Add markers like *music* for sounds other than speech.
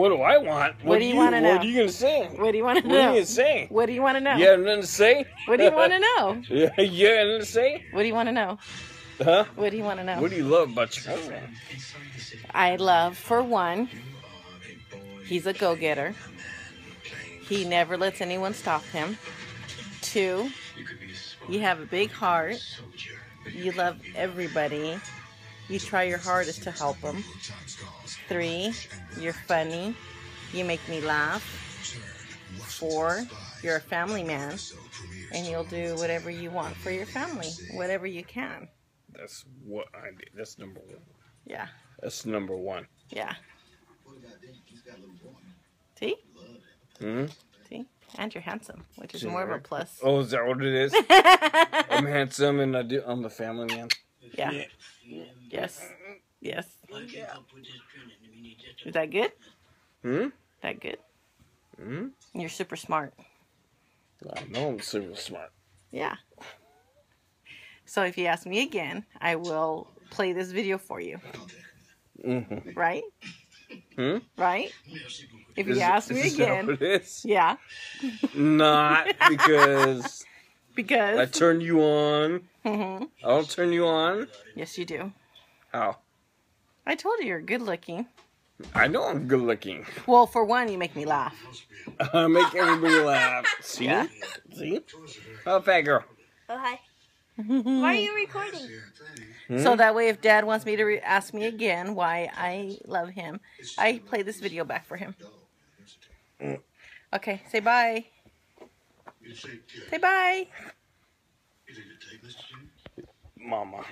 What do I want? What do you wanna know? What are you gonna say? What do you want to know? What are you gonna say? What do you want to know? You have nothing to say? What do you want to *laughs* know? Yeah, you have nothing to say? What do you want to know? Huh? What do you want to know? What do you love about your husband? I love, for one, he's a go getter. He never lets anyone stop him. Two, you have a big heart. You love everybody. You try your hardest to help them. Three, you're funny. You make me laugh. Four, you're a family man. And you'll do whatever you want for your family, whatever you can. That's what I did. That's number one. Yeah, That's number one. yeah. See? hmm See? And you're handsome, which is more of a plus. Oh, is that what it is? *laughs* I'm handsome and I do. I'm the family man. Yeah. Yes. Yes. Is that good? Hmm. That good? Hmm. You're super smart. I know I'm super smart. Yeah. So if you ask me again, I will play this video for you. Mm-hmm. Right? Hmm. Right? If you Is- ask me again, what it is? yeah. Not because *laughs* because. I turn you on. Mhm. I don't turn you on. Yes, you do. How? I told you you're good looking. I know I'm good looking. Well, for one, you make me laugh. *laughs* I make everybody laugh. See? Yeah. See? Oh, fat girl. Oh, hi. Why are you recording? Hmm? So that way, if Dad wants me to re- ask me again why I love him, I play this video back for him. Okay, say bye. Say bye. Mama.